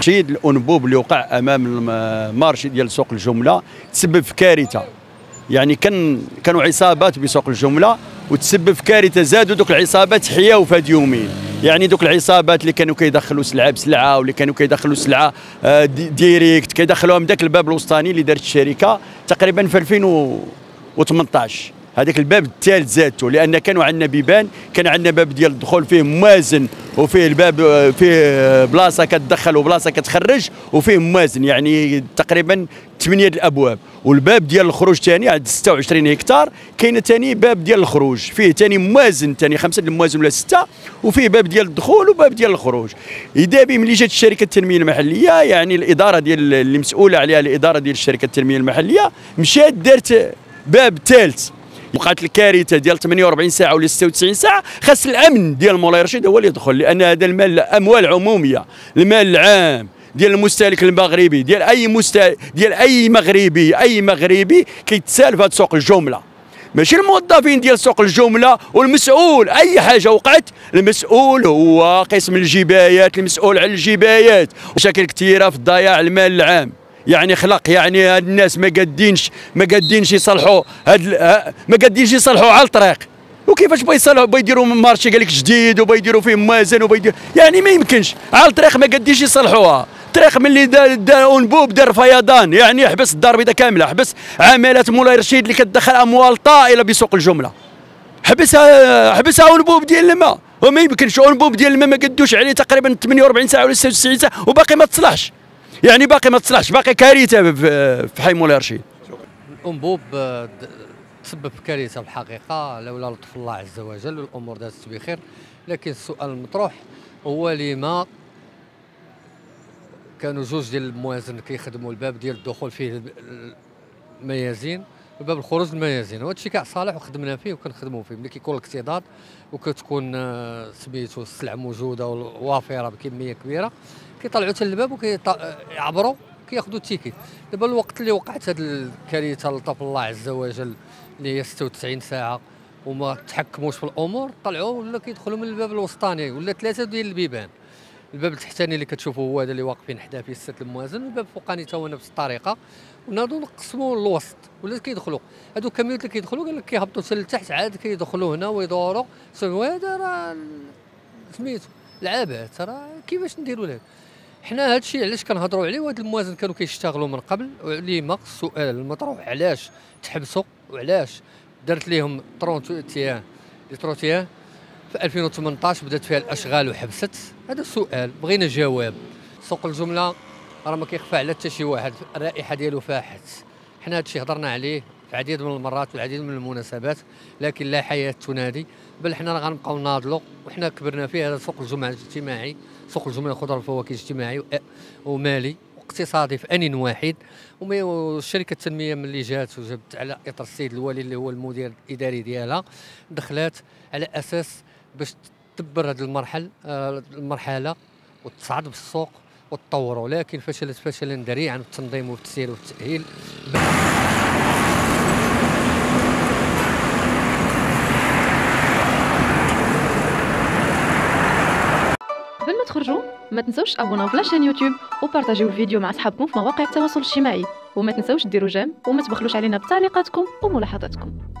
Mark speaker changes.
Speaker 1: شيد الأنبوب اللي وقع أمام ال marché ديال سوق الجملة تسبب في كارثة. يعني كان كانوا صعوبات بسوق الجملة وتسبب في كارثة زادوا دوك الصعوبات حياو في هاد يومين. يعني دوك العصابات اللي كانوا كيدخلوا سلعة بسلعة واللي كانوا كيدخلوا سلعة آه، direct كيدخلوها من ذاك الباب الوسطاني اللي دارت الشركة تقريبا في 2018 هذاك الباب الثالث ذاته لأن كانوا عندنا بيبان كان عندنا باب ديال الدخول فيه موازن وفيه الباب فيه بلاصة كتدخل وبلاصة كتخرج وفيه موازن يعني تقريبا ثمانية الأبواب. والباب ديال الخروج ثاني عند 26 هكتار كاين ثاني باب ديال الخروج فيه ثاني موازن ثاني خمسة الموازن ولا ستة وفيه باب ديال الدخول وباب ديال الخروج. إذا بي ملي جات الشركة التنمية المحلية يعني الإدارة ديال اللي مسؤولة عليها الإدارة ديال الشركة التنمية المحلية مشات دارت باب ثالث. وقعت الكارثة ديال 48 ساعة ولا 96 ساعة خاص الأمن ديال مولاي رشيد هو اللي يدخل لأن هذا المال اموال عمومية. المال العام ديال المستهلك المغربي ديال أي مستهلك ديال أي مغربي أي مغربي كيتسال في هذا سوق الجملة. ماشي الموظفين ديال سوق الجملة والمسؤول أي حاجة وقعت المسؤول هو قسم الجبايات المسؤول على الجبايات. مشاكل كثيرة في ضياع المال العام. يعني خلق يعني هاد الناس ما قادينش ما قادينش يصلحوا هاد ما قادينش يصلحوا على الطريق. وكيفاش بغا يصلحوا بغا يديروا marché قال لك جديد وبغا يديروا فيه موازن وبغا يعني ما يمكنش. على الطريق ما قادينش يصلحوها. الطريق ملي دار انبوب دار فيضان يعني حبس الدار البيضاء كاملة حبس عمالات مولاي رشيد اللي كتدخل أموال طائلة بسوق الجملة. حبسها حبسها انبوب ديال الماء. وما يمكنش انبوب ديال الماء ما قدوش عليه تقريبا 48 ساعة ولا 96 ساعة وباقي ما تصلحش. يعني باقي ما تصلحش باقي كارثة في حي مولاي رشيد.
Speaker 2: الانبوب آه، تسبب في كارثة الحقيقة لولا لطف الله عز وجل والأمور دازت بخير. لكن السؤال المطروح هو لما كانوا جوج ديال الموازن كيخدموا الباب ديال الدخول فيه الميازين وباب الخروج الميازين وهذا الشيء كاع صالح وخدمنا فيه وكنخدموا فيه. ملي كيكون الاكتضاد وكتكون آه، سميتو السلع موجودة ووافره بكمية كبيرة كيطلعوا حتى الباب وكيعبروا كياخذوا التيكيت. دابا الوقت اللي وقعت هذه الكارثة لطف الله عز وجل اللي هي 96 ساعة وما تحكموش في الأمور طلعوا ولا كيدخلوا من الباب الوسطاني ولا ثلاثة ديال البيبان. الباب التحتاني اللي كتشوفوا هو هذا اللي واقفين حدا فيه السد الموازن والباب الفوقاني تا هو نفس الطريقة. وناضوا نقسموا الوسط ولا كيدخلوا هذو الكاميونات اللي كيدخلوا قال لك كيهبطوا حتى لتحت عاد كيدخلوا هنا ويدوروا هذا راه سميتو. العبث راه كيفاش نديروا لهذا؟ حنا هذا الشيء علاش كنهضروا عليه وهاد الموازن كانوا كيشتغلوا من قبل. وليما السؤال المطروح علاش تحبسوا وعلاش درت لهم تروتيان تروتيان في 2018 بدات فيها الأشغال وحبست. هذا السؤال بغينا جواب. سوق الجملة راه ما كيخفى على حتى شي واحد الرائحة ديالو فاحت. حنا هذا الشيء هضرنا عليه في عديد من المرات والعديد من المناسبات لكن لا حياة تنادي بل حنا راه غنبقاو ناضلوا وحنا كبرنا فيه هذا سوق الجمعة الاجتماعي. سوق الجمعة الخضر والفواكه اجتماعي ومالي. واقتصادي في ان واحد والشركة التنمية ملي جات وجبت على اطر السيد الوالي اللي هو المدير الإداري ديالها دخلات على أساس باش تدبر هذه المرحله آه، المرحلة وتصعد بالسوق وتطوروا لكن فشلت فشلا ذريعا في التنظيم والتسيير والتأهيل
Speaker 3: قبل ما تخرجوا ما تنسوش تابوناو في la chaîne YouTube وبارطاجيو الفيديو مع أصحابكم في مواقع التواصل الاجتماعي. وما تنسوش ديروا j'aime وما تبخلوش علينا بتعليقاتكم وملاحظاتكم.